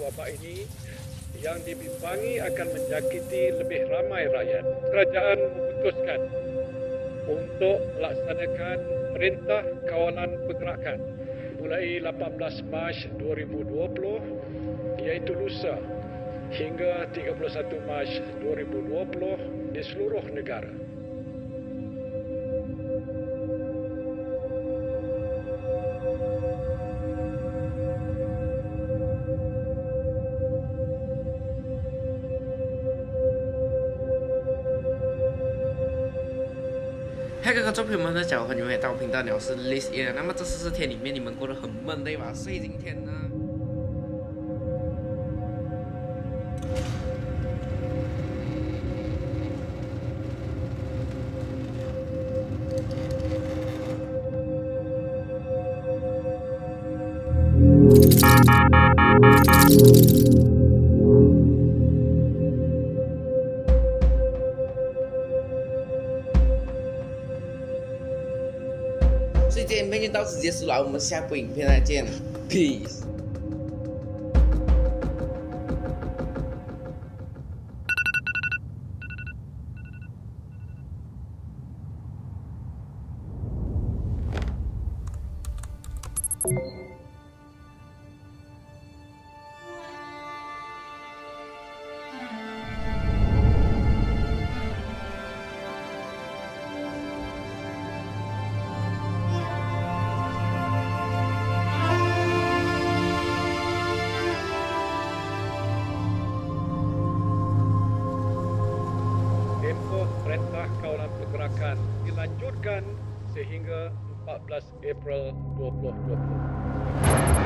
wabak ini yang dibimbangi akan menjangkiti lebih ramai rakyat. Kerajaan memutuskan untuk melaksanakan perintah kawalan pergerakan mulai 18 Mac 2020 iaitu lusa hingga 31 Mac 2020 di seluruh negara. Hey 各位众朋友们，大家好，欢迎回到频道鸟是 List In。那么这四十天里面，你们过得很闷对吧？所以今天呢，所以今天影片就到此结束了，我们下部影片再见，Peace。Perintah kawalan pergerakan dilanjutkan sehingga 14 April 2020.